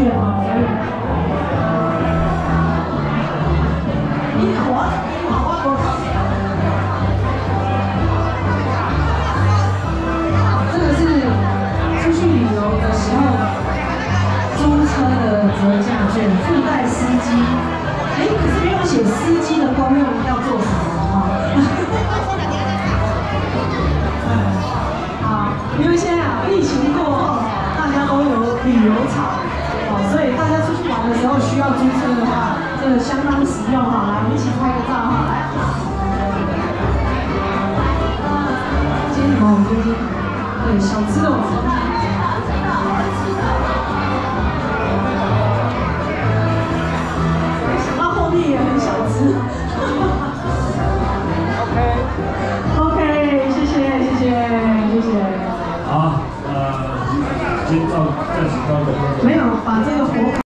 这个是出去旅游的时候租车的折价券，附带司机。哎，可是没有写司机的功用要做什么啊？哎，好，优！疫情过后，大家都有旅游卡。哦，所以大家出去玩的时候需要租车的话，这相当实用哈。来，我们一起拍个照哈，来。今天哦，今天对小吃的晚餐。想到后面也很小吃。没有把这个火。